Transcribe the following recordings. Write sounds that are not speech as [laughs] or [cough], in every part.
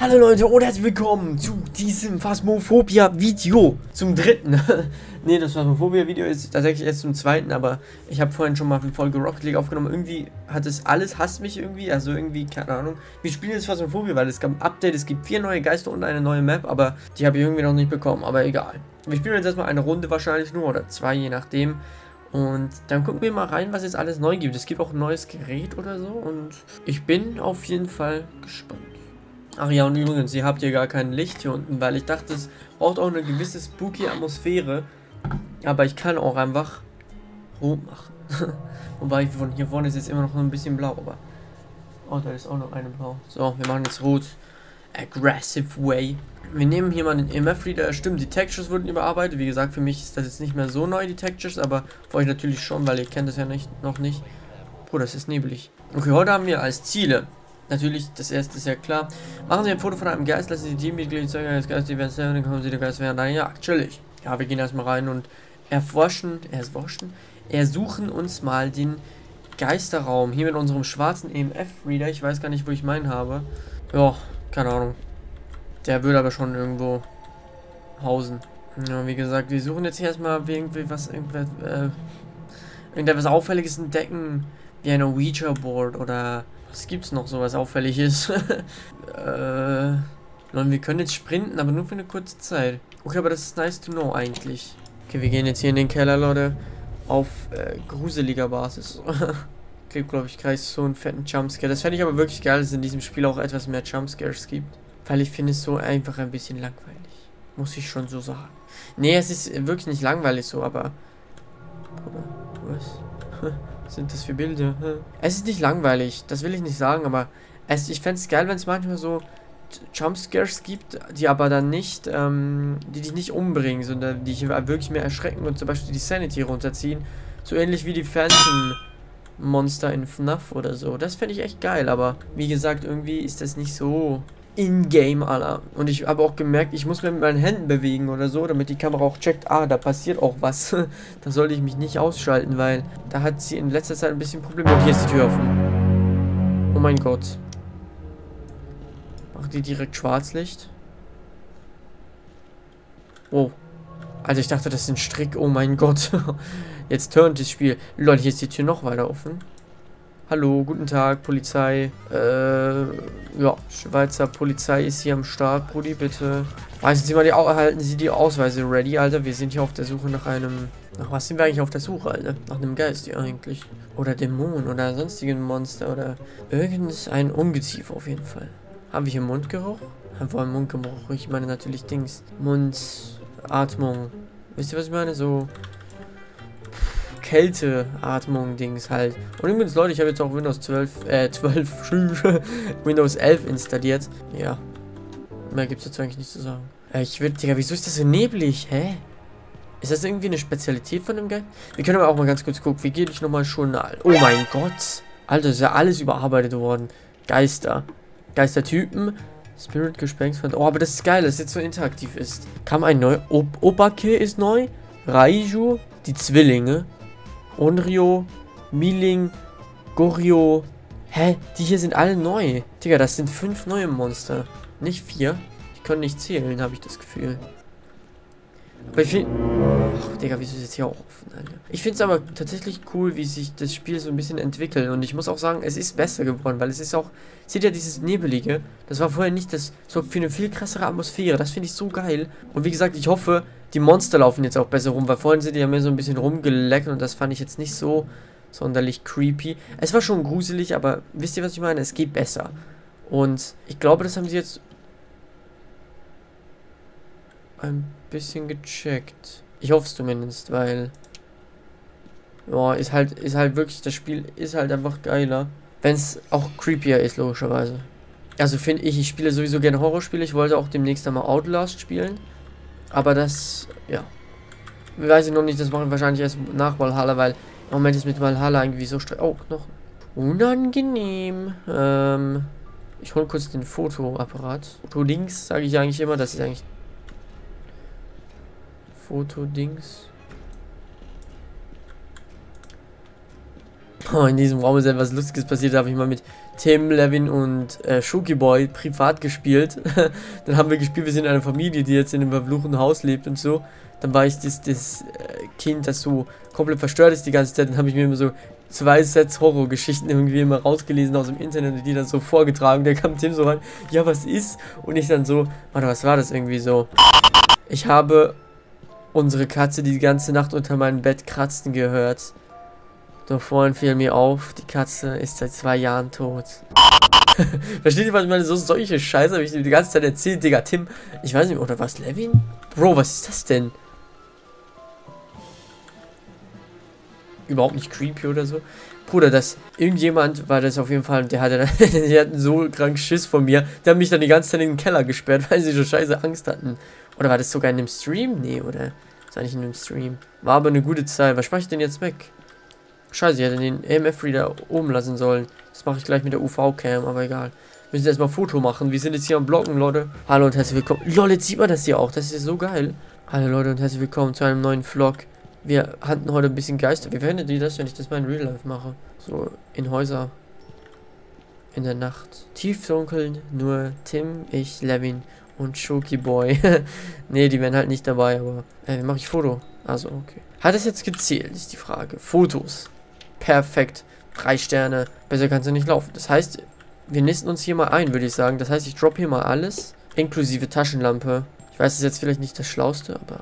Hallo Leute und herzlich willkommen zu diesem Phasmophobia-Video. Zum dritten. [laughs] ne, das Phasmophobia-Video ist tatsächlich erst zum zweiten, aber ich habe vorhin schon mal eine Folge Rocket League aufgenommen. Irgendwie hat es alles, hasst mich irgendwie, also irgendwie, keine Ahnung. Wir spielen jetzt Phasmophobia, weil es gab ein Update, es gibt vier neue Geister und eine neue Map, aber die habe ich irgendwie noch nicht bekommen, aber egal. Wir spielen jetzt erstmal eine Runde wahrscheinlich nur oder zwei, je nachdem. Und dann gucken wir mal rein, was jetzt alles neu gibt. Es gibt auch ein neues Gerät oder so und ich bin auf jeden Fall gespannt. Ach ja, und übrigens, ihr habt hier gar kein Licht hier unten, weil ich dachte, es braucht auch eine gewisse spooky Atmosphäre. Aber ich kann auch einfach rot machen. [laughs] Wobei, von hier vorne ist jetzt immer noch ein bisschen blau, aber... Oh, da ist auch noch eine blau. So, wir machen jetzt rot. Aggressive Way. Wir nehmen hier mal den EMF-Reader. Stimmt, die Textures wurden überarbeitet. Wie gesagt, für mich ist das jetzt nicht mehr so neu, die Textures, aber für euch natürlich schon, weil ihr kennt das ja nicht, noch nicht. Bruder, das ist nebelig. Okay, heute haben wir als Ziele Natürlich, das erste ist ja klar. Machen Sie ein Foto von einem Geist, lassen Sie die Teammitglieder zeigen, als Geist, die werden dann kommen Sie der Geist während einer Jagd. Chillig. Ja, wir gehen erstmal rein und erforschen, erforschen, ersuchen uns mal den Geisterraum. Hier mit unserem schwarzen EMF-Reader. Ich weiß gar nicht, wo ich meinen habe. Ja, keine Ahnung. Der würde aber schon irgendwo hausen. Ja, wie gesagt, wir suchen jetzt erstmal irgendwie was, irgendwas, äh, irgendetwas Auffälliges entdecken. Wie ein Ouija-Board oder was gibt's noch so, was auffällig ist? [laughs] äh, wir können jetzt sprinten, aber nur für eine kurze Zeit. Okay, aber das ist nice to know eigentlich. Okay, wir gehen jetzt hier in den Keller, Leute. Auf äh, gruseliger Basis. [laughs] okay, glaube ich, kriege so einen fetten Jumpscare. Das fände ich aber wirklich geil, dass es in diesem Spiel auch etwas mehr Jumpscares gibt. Weil ich finde es so einfach ein bisschen langweilig. Muss ich schon so sagen. Nee, es ist wirklich nicht langweilig so, aber... Bruder, was? [laughs] sind das für Bilder? Es ist nicht langweilig, das will ich nicht sagen, aber es, ich fände es geil, wenn es manchmal so Jumpscares gibt, die aber dann nicht, ähm, die dich nicht umbringen, sondern die dich wirklich mehr erschrecken und zum Beispiel die Sanity runterziehen. So ähnlich wie die Phantom Monster in FNAF oder so. Das fände ich echt geil, aber wie gesagt, irgendwie ist das nicht so in-game aller. Und ich habe auch gemerkt, ich muss mir mit meinen Händen bewegen oder so, damit die Kamera auch checkt, ah, da passiert auch was. [laughs] da sollte ich mich nicht ausschalten, weil da hat sie in letzter Zeit ein bisschen Probleme. Und hier ist die Tür offen. Oh mein Gott. Macht die direkt Schwarzlicht? Oh. Also ich dachte, das ist ein Strick. Oh mein Gott. [laughs] Jetzt turnt das Spiel. Leute, hier ist die Tür noch weiter offen. Hallo, guten Tag, Polizei. Äh, ja, Schweizer Polizei ist hier am Start, Brudi, bitte. Weisen Sie mal die, halten Sie die Ausweise ready, Alter. Wir sind hier auf der Suche nach einem... Nach was sind wir eigentlich auf der Suche, Alter? Nach einem Geist hier eigentlich. Oder Dämon oder sonstigen Monster oder irgendein Ungeziefer auf jeden Fall. Haben wir hier Mundgeruch? Haben wir Mundgeruch? Ich meine natürlich Dings. Mundatmung. Wisst ihr, was ich meine? So Kälteatmung-Dings halt. Und übrigens, Leute, ich habe jetzt auch Windows 12, äh, [laughs] 12, [laughs] Windows 11 installiert. Ja. Mehr gibt es jetzt eigentlich nicht zu sagen. Äh, ich würde, Digga, wieso ist das so neblig? Hä? Ist das irgendwie eine Spezialität von dem Guy? Wir können aber auch mal ganz kurz gucken. Wie geht ich nochmal schon? Oh mein Gott. Alter, ist ja alles überarbeitet worden. Geister. Geistertypen. Spirit Gespenst. Oh, aber das ist geil, dass es jetzt so interaktiv ist. Kam ein neuer. Obake ist neu. Raiju. Die Zwillinge. Onryo, Miling, Gorio. Hä? Die hier sind alle neu. Digga, das sind fünf neue Monster. Nicht vier. Die können nicht zählen, habe ich das Gefühl. Aber ich finde... Digga, wieso ist jetzt hier auch offen, Alter? Ich finde es aber tatsächlich cool, wie sich das Spiel so ein bisschen entwickelt. Und ich muss auch sagen, es ist besser geworden, weil es ist auch... Seht ihr dieses Nebelige? Das war vorher nicht das... So für eine viel krassere Atmosphäre. Das finde ich so geil. Und wie gesagt, ich hoffe, die Monster laufen jetzt auch besser rum, weil vorhin sind die ja mehr so ein bisschen rumgeleckt und das fand ich jetzt nicht so sonderlich creepy. Es war schon gruselig, aber wisst ihr, was ich meine? Es geht besser. Und ich glaube, das haben sie jetzt ein bisschen gecheckt. Ich hoffe es zumindest, weil ja, ist halt ist halt wirklich das Spiel ist halt einfach geiler, wenn es auch creepier ist logischerweise. Also finde ich, ich spiele sowieso gerne Horrorspiele. Ich wollte auch demnächst einmal Outlast spielen. Aber das, ja. Weiß ich noch nicht, das machen wir wahrscheinlich erst nach Valhalla, weil im Moment ist mit Valhalla irgendwie so streng. Oh, noch unangenehm. Ähm, ich hole kurz den Fotoapparat. Foto-Dings, sage ich eigentlich immer. Das ist eigentlich Foto-Dings. Oh, in diesem Raum ist etwas Lustiges passiert. Da habe ich mal mit Tim, Levin und äh, Shuki Boy privat gespielt. [laughs] dann haben wir gespielt, wir sind eine Familie, die jetzt in einem verfluchten Haus lebt und so. Dann war ich das, das äh, Kind, das so komplett verstört ist die ganze Zeit. Dann habe ich mir immer so zwei Sets Horrorgeschichten irgendwie immer rausgelesen aus dem Internet und die dann so vorgetragen. Der kam Tim so rein, ja, was ist? Und ich dann so, warte, was war das irgendwie so? Ich habe unsere Katze die ganze Nacht unter meinem Bett kratzen gehört. Doch vorhin fiel mir auf, die Katze ist seit zwei Jahren tot. [laughs] Versteht ihr, was ich meine? So solche Scheiße habe ich die ganze Zeit erzählt, Digga. Tim, ich weiß nicht, oder was, Levin? Bro, was ist das denn? überhaupt nicht creepy oder so. Bruder, das irgendjemand war das auf jeden Fall, der hatte, [laughs] die hatten so krank Schiss von mir. Der hat mich dann die ganze Zeit in den Keller gesperrt, [laughs] weil sie so scheiße Angst hatten. Oder war das sogar in einem Stream? Nee, oder? Das war nicht in einem Stream. War aber eine gute Zeit. Was mache ich denn jetzt weg? Scheiße, ich hätte den EMF-Reader oben lassen sollen. Das mache ich gleich mit der UV-Cam, aber egal. Wir müssen erstmal ein Foto machen. Wir sind jetzt hier am Blocken, Leute. Hallo und herzlich willkommen. Lol, jetzt sieht man das hier auch. Das ist so geil. Hallo Leute und herzlich willkommen zu einem neuen Vlog. Wir hatten heute ein bisschen Geister. Wie findet ihr das, wenn ich das mal in Real Life mache? So in Häuser. In der Nacht. Tief dunkeln, nur Tim, ich, Levin und Shoki Boy. [laughs] ne, die wären halt nicht dabei, aber. Äh, wie mache ich Foto? Also, okay. Hat es jetzt gezählt, ist die Frage. Fotos. Perfekt. Drei Sterne. Besser kannst du nicht laufen. Das heißt, wir nisten uns hier mal ein, würde ich sagen. Das heißt, ich droppe hier mal alles. Inklusive Taschenlampe. Ich weiß, das ist jetzt vielleicht nicht das Schlauste, aber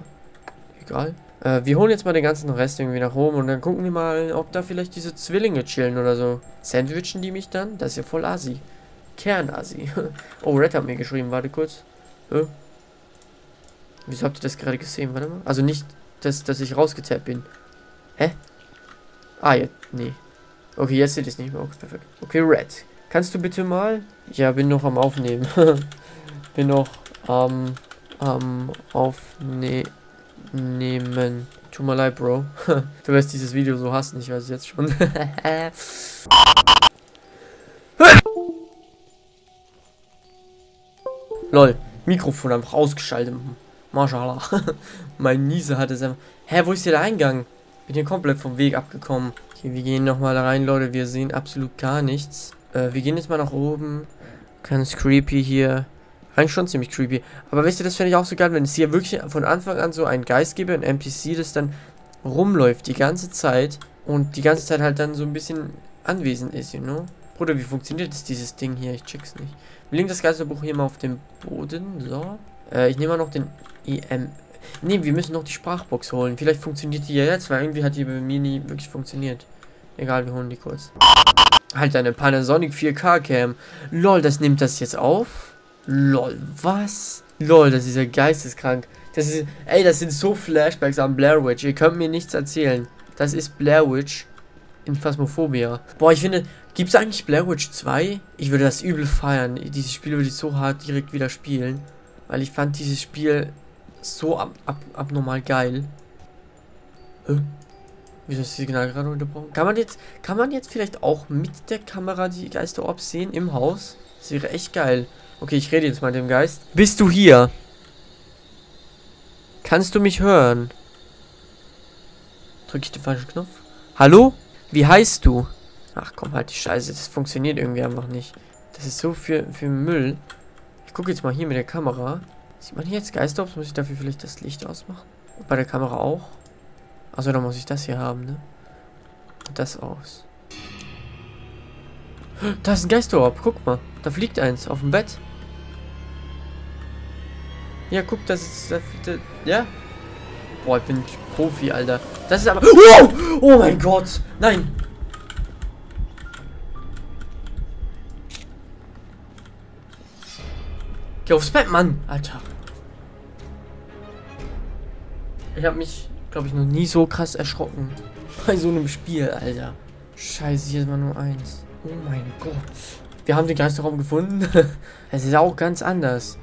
egal. Äh, wir holen jetzt mal den ganzen Rest irgendwie nach oben und dann gucken wir mal, ob da vielleicht diese Zwillinge chillen oder so. Sandwichen die mich dann? Das ist ja voll assi. Kernasi. [laughs] oh, Red hat mir geschrieben, warte kurz. Äh? Wieso habt ihr das gerade gesehen? Warte mal. Also nicht, dass, dass ich rausgetappt bin. Hä? Ah, ja, nee. Okay, jetzt seht ihr es nicht mehr. Okay, perfekt. Okay, Red. Kannst du bitte mal? Ja, bin noch am Aufnehmen. [laughs] bin noch am, am Aufnehmen nehmen. Tut mir leid, Bro. [laughs] du wirst dieses Video so hassen, ich weiß es jetzt schon. [laughs] Lol, Mikrofon einfach ausgeschaltet. Mashallah. mein Niese hat es einfach... Hä, wo ist hier der Eingang? Bin hier komplett vom Weg abgekommen. Okay, wir gehen nochmal rein, Leute. Wir sehen absolut gar nichts. Äh, wir gehen jetzt mal nach oben. Ganz creepy hier. Eigentlich schon ziemlich creepy. Aber wisst ihr, das fände ich auch so geil, wenn es hier wirklich von Anfang an so einen Geist gäbe, ein NPC, das dann rumläuft die ganze Zeit und die ganze Zeit halt dann so ein bisschen anwesend ist, you know? Bruder, wie funktioniert das, dieses Ding hier? Ich check's nicht. Wir legen das Geisterbuch hier mal auf den Boden, so. Äh, ich nehme mal noch den EM... Ne, wir müssen noch die Sprachbox holen. Vielleicht funktioniert die ja jetzt, weil irgendwie hat die bei mir nie wirklich funktioniert. Egal, wir holen die kurz. Halt eine Panasonic 4K Cam. Lol, das nimmt das jetzt auf? Lol, was? Lol, das ist ja geisteskrank. Das ist, ey, das sind so Flashbacks an Blair Witch. Ihr könnt mir nichts erzählen. Das ist Blair Witch in Phasmophobia. Boah, ich finde, gibt es eigentlich Blair Witch 2? Ich würde das übel feiern. Dieses Spiel würde ich so hart direkt wieder spielen. Weil ich fand dieses Spiel so ab, ab, abnormal geil. Hä? Wieso ist das Signal gerade unterbrochen? Kann man jetzt, kann man jetzt vielleicht auch mit der Kamera die Geisterorbs sehen im Haus? Das wäre echt geil. Okay, ich rede jetzt mal mit dem Geist. Bist du hier? Kannst du mich hören? Drücke ich den falschen Knopf? Hallo? Wie heißt du? Ach komm, halt die Scheiße. Das funktioniert irgendwie einfach nicht. Das ist so für, für Müll. Ich gucke jetzt mal hier mit der Kamera. Sieht man hier jetzt Geisterops? Muss ich dafür vielleicht das Licht ausmachen? Und bei der Kamera auch? Also dann muss ich das hier haben, ne? Und das aus. Da ist ein Geisterorb. Guck mal. Da fliegt eins auf dem Bett. Ja, guck, das ist... Das, das, ja? Boah, ich bin Profi, Alter. Das ist aber... Wow! Oh mein Gott! Nein! Geh aufs Bett, Mann! Alter. Ich habe mich, glaube ich, noch nie so krass erschrocken. Bei so einem Spiel, Alter. Scheiße, hier ist mal nur eins. Oh mein Gott. Wir haben den Geisterraum gefunden. [laughs] es ist auch ganz anders.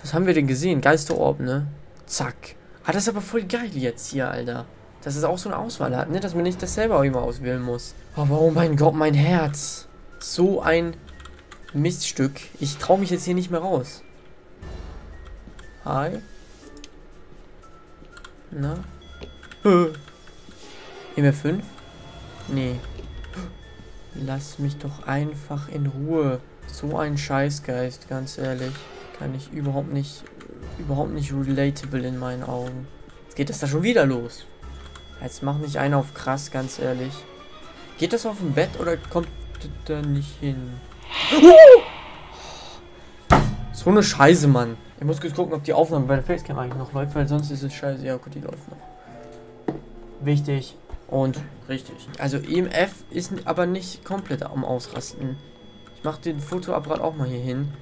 Was haben wir denn gesehen? Geisterorb, ne? Zack. Ah, das ist aber voll geil jetzt hier, Alter. Dass es auch so eine Auswahl hat, ne? Dass man nicht das selber auch immer auswählen muss. Aber oh mein Gott, mein Herz. So ein Miststück. Ich traue mich jetzt hier nicht mehr raus. Hi. Na? MF5? Nee. Lass mich doch einfach in Ruhe. So ein Scheißgeist, ganz ehrlich. Kann ich überhaupt nicht, überhaupt nicht relatable in meinen Augen. Jetzt geht das da schon wieder los. Jetzt mach nicht einer auf krass, ganz ehrlich. Geht das auf dem Bett oder kommt da nicht hin? So eine Scheiße, Mann. Ich muss kurz gucken, ob die Aufnahme bei der Facecam eigentlich noch läuft, weil sonst ist es scheiße. Ja, gut, die läuft noch. Wichtig und richtig. Also EMF ist aber nicht komplett am Ausrasten. Ich mache den Fotoapparat auch mal hier hin.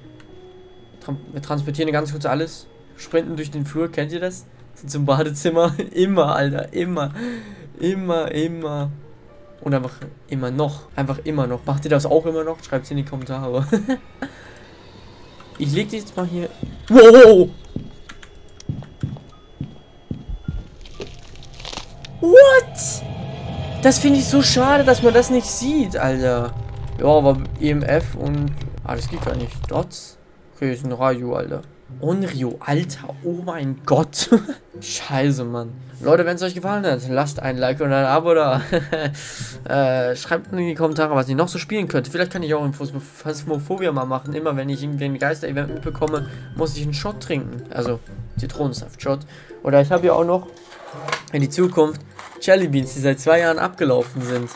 Wir transportieren ganz kurz alles. Sprinten durch den Flur, kennt ihr das? Sind zum Badezimmer. [laughs] immer, Alter, immer. Immer, immer. Und einfach immer noch. Einfach immer noch. Macht ihr das auch immer noch? Schreibt es in die Kommentare. [laughs] ich leg die jetzt mal hier. Wow! What? Das finde ich so schade, dass man das nicht sieht, Alter. Ja, aber EMF und... Ah, das geht gar nicht. Dots? Okay, ist ein Radio, Alter. Onryo, Alter. Oh mein Gott. [laughs] Scheiße, Mann. Leute, wenn es euch gefallen hat, lasst ein Like und ein Abo da. [laughs] äh, schreibt in die Kommentare, was ich noch so spielen könnte. Vielleicht kann ich auch ein Phasmophobia mal machen. Immer wenn ich irgendwie ein Geister-Event mitbekomme, muss ich einen Shot trinken. Also, Zitronensaft-Shot. Oder ich habe ja auch noch in die Zukunft Jelly Beans, die seit zwei Jahren abgelaufen sind.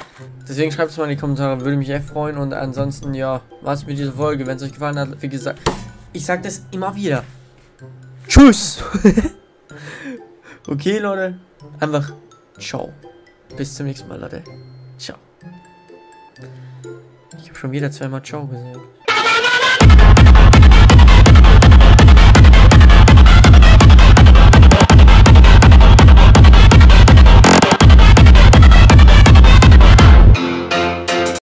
Deswegen schreibt es mal in die Kommentare, würde mich echt freuen. Und ansonsten, ja, was mit dieser Folge. Wenn es euch gefallen hat, wie gesagt, ich sag das immer wieder. Tschüss! [laughs] okay, Leute. Einfach ciao. Bis zum nächsten Mal, Leute. Ciao. Ich habe schon wieder zweimal ciao gesagt.